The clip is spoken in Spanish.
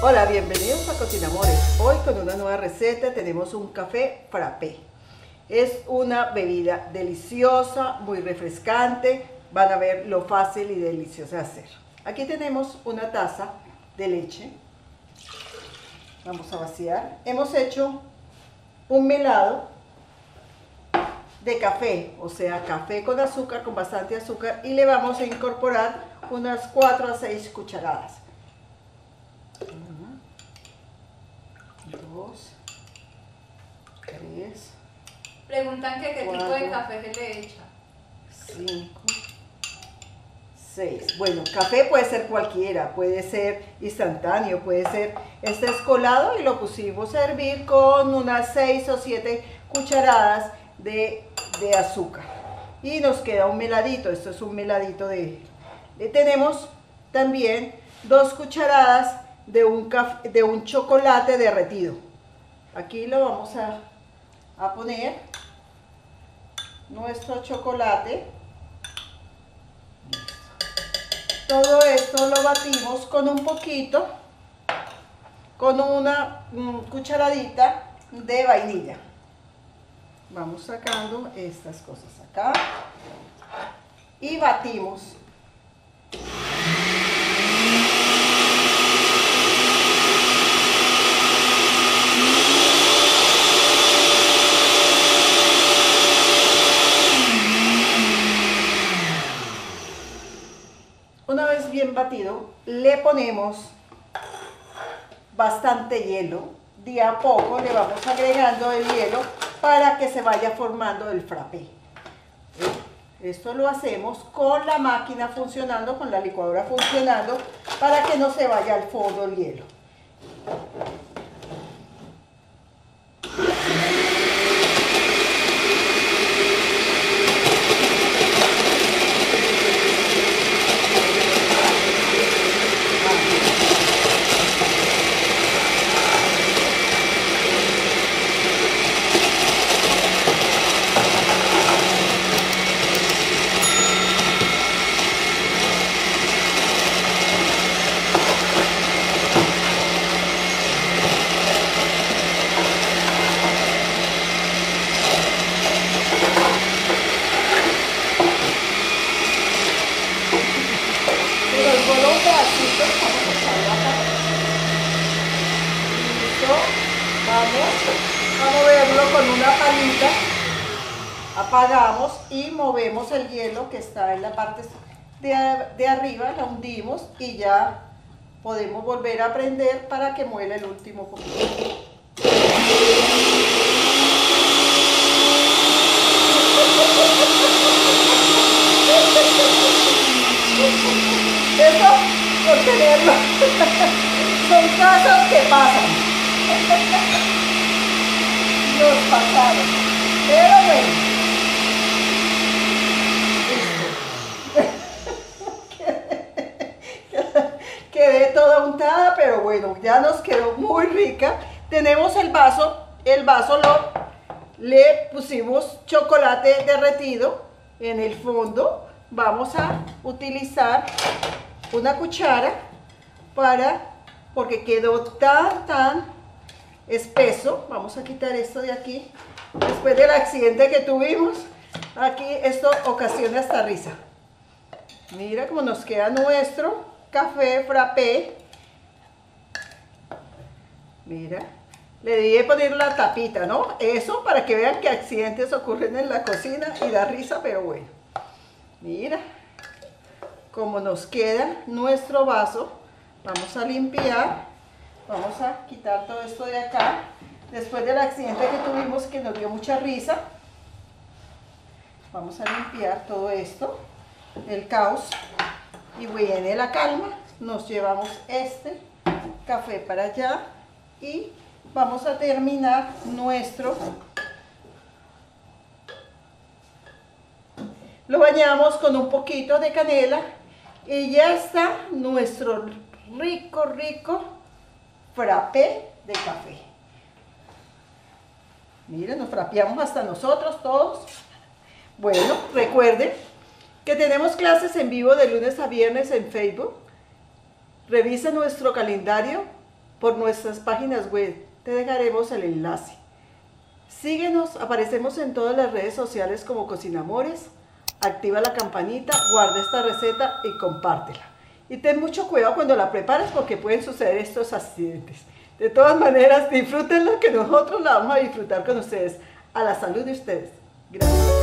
Hola, bienvenidos a Cocina Amores. Hoy con una nueva receta tenemos un café frappé. Es una bebida deliciosa, muy refrescante. Van a ver lo fácil y deliciosa de hacer. Aquí tenemos una taza de leche. Vamos a vaciar. Hemos hecho un melado de café, o sea, café con azúcar, con bastante azúcar, y le vamos a incorporar unas 4 a 6 cucharadas. Dos, tres, Preguntan que qué tipo de café se le echa. cinco, seis. Bueno, café puede ser cualquiera, puede ser instantáneo, puede ser este es colado y lo pusimos a hervir con unas seis o siete cucharadas de, de azúcar. Y nos queda un meladito, esto es un meladito de... tenemos también dos cucharadas de un, caf- de un chocolate derretido. Aquí lo vamos a, a poner nuestro chocolate. Todo esto lo batimos con un poquito, con una cucharadita de vainilla. Vamos sacando estas cosas acá y batimos. Una vez bien batido, le ponemos bastante hielo. De a poco le vamos agregando el hielo para que se vaya formando el frappé. Esto lo hacemos con la máquina funcionando, con la licuadora funcionando, para que no se vaya al fondo el hielo. Solo un pedacito, vamos a echarlo acá. Listo. Vamos a moverlo con una palita. Apagamos y movemos el hielo que está en la parte de, de arriba, la hundimos y ya podemos volver a prender para que muela el último poquito. Eso por tenerlo. Son cosas que pasan. Nos pasaron. Pero bueno. Quedé toda untada, pero bueno, ya nos quedó muy rica. Tenemos el vaso, el vaso lo le pusimos chocolate derretido en el fondo. Vamos a utilizar una cuchara para, porque quedó tan, tan espeso. Vamos a quitar esto de aquí. Después del accidente que tuvimos, aquí esto ocasiona esta risa. Mira cómo nos queda nuestro café frappé. Mira, le debí poner la tapita, ¿no? Eso para que vean que accidentes ocurren en la cocina y da risa, pero bueno. Mira cómo nos queda nuestro vaso. Vamos a limpiar. Vamos a quitar todo esto de acá. Después del accidente que tuvimos que nos dio mucha risa. Vamos a limpiar todo esto. El caos. Y viene la calma. Nos llevamos este café para allá. Y vamos a terminar nuestro Lo bañamos con un poquito de canela y ya está nuestro rico, rico frappé de café. Miren, nos frapeamos hasta nosotros todos. Bueno, recuerden que tenemos clases en vivo de lunes a viernes en Facebook. Revisen nuestro calendario por nuestras páginas web. Te dejaremos el enlace. Síguenos, aparecemos en todas las redes sociales como Cocinamores. Activa la campanita, guarda esta receta y compártela. Y ten mucho cuidado cuando la prepares porque pueden suceder estos accidentes. De todas maneras, disfrútenlo que nosotros la vamos a disfrutar con ustedes. A la salud de ustedes. Gracias.